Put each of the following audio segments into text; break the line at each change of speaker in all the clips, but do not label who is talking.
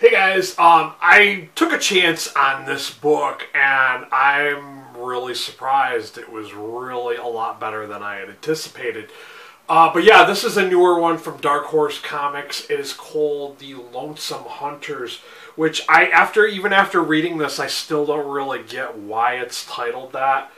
Hey guys, um, I took a chance on this book and I'm really surprised. It was really a lot better than I had anticipated. Uh, but yeah, this is a newer one from Dark Horse Comics. It is called The Lonesome Hunters, which I, after even after reading this, I still don't really get why it's titled that.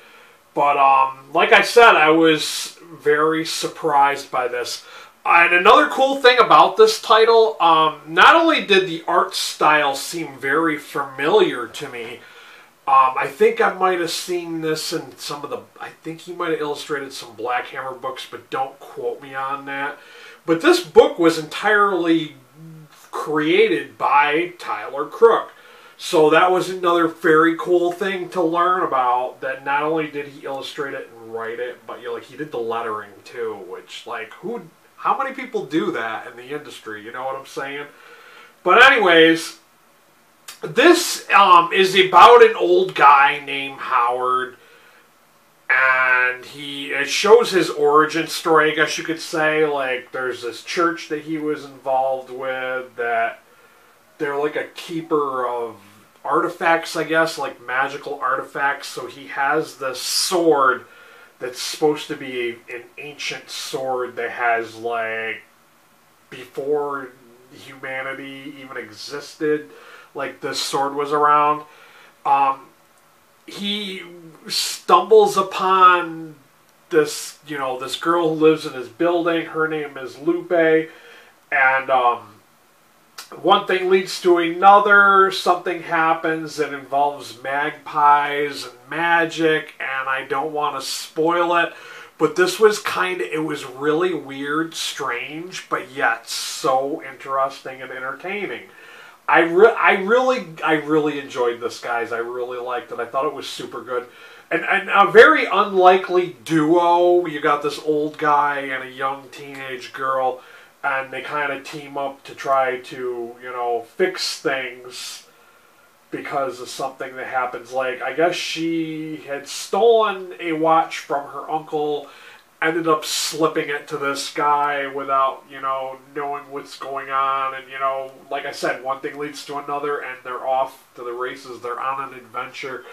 But um, like I said, I was very surprised by this. And another cool thing about this title, um, not only did the art style seem very familiar to me, um, I think I might have seen this in some of the. I think he might have illustrated some Black Hammer books, but don't quote me on that. But this book was entirely created by Tyler Crook. So that was another very cool thing to learn about. That not only did he illustrate it and write it, but you know, like he did the lettering too. Which like who how many people do that in the industry? You know what I'm saying? But anyways, this um, is about an old guy named Howard, and he it shows his origin story. I guess you could say like there's this church that he was involved with that they're like a keeper of artifacts, I guess, like magical artifacts. So he has this sword that's supposed to be a, an ancient sword that has like before humanity even existed, like this sword was around. Um, he stumbles upon this, you know, this girl who lives in his building. Her name is Lupe, and um, one thing leads to another, something happens that involves magpies and magic, and I don't want to spoil it, but this was kind of, it was really weird, strange, but yet so interesting and entertaining. I, re- I really, I really enjoyed this, guys. I really liked it. I thought it was super good. And, and a very unlikely duo. You got this old guy and a young teenage girl and they kind of team up to try to, you know, fix things because of something that happens. Like, I guess she had stolen a watch from her uncle, ended up slipping it to this guy without, you know, knowing what's going on. And, you know, like I said, one thing leads to another, and they're off to the races. They're on an adventure.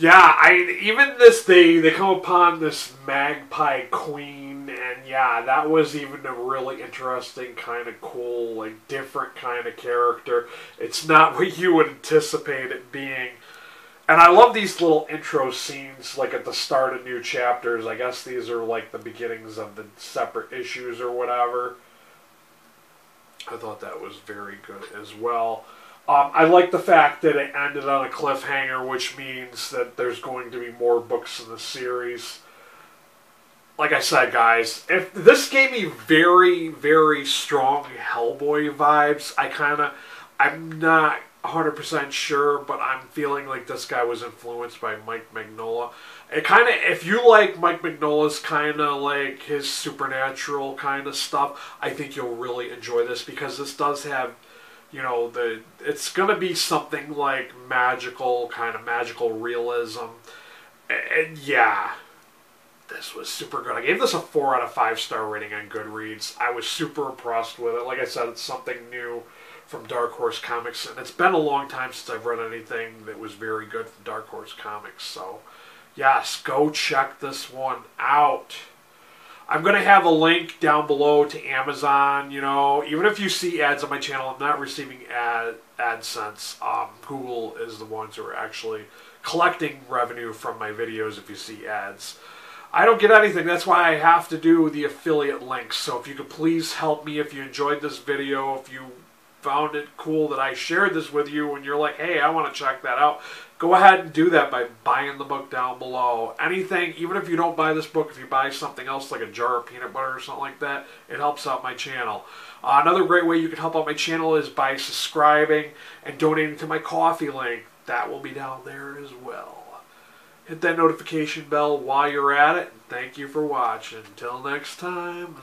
Yeah, I even this they they come upon this magpie queen, and yeah, that was even a really interesting kind of cool, like different kind of character. It's not what you would anticipate it being. And I love these little intro scenes, like at the start of new chapters. I guess these are like the beginnings of the separate issues or whatever. I thought that was very good as well. Um, I like the fact that it ended on a cliffhanger, which means that there's going to be more books in the series. Like I said, guys, if this gave me very, very strong Hellboy vibes, I kind of, I'm not 100% sure, but I'm feeling like this guy was influenced by Mike Mignola. It kind of, if you like Mike Mignola's kind of like his supernatural kind of stuff, I think you'll really enjoy this because this does have you know the it's to be something like magical kind of magical realism. And yeah this was super good. I gave this a four out of five star rating on goodreads. I was super impressed with it. Like i said it's something new from dark horse comics and it's been a long time since i've read anything that was very good from dark horse comics so yes go check this one out I'm going to have a link down below to Amazon. You know, even if you see ads on my channel, I'm not receiving ad AdSense. Um, Google is the ones who are actually collecting revenue from my videos if you see ads. I don't get anything. That's why I have to do the affiliate links. So if you could please help me if you enjoyed this video, if you found it cool that I shared this with you and you're like, hey, I want to check that out, go ahead and do that by buying the book down below. Anything, even if you don't buy this book, if you buy something else like a jar of peanut butter or something like that, it helps out my channel. Uh, another great way you can help out my channel is by subscribing and donating to my Ko-fi link. That will be down there as well. Hit that notification bell while you're at it. Thank you for watching. Until next time,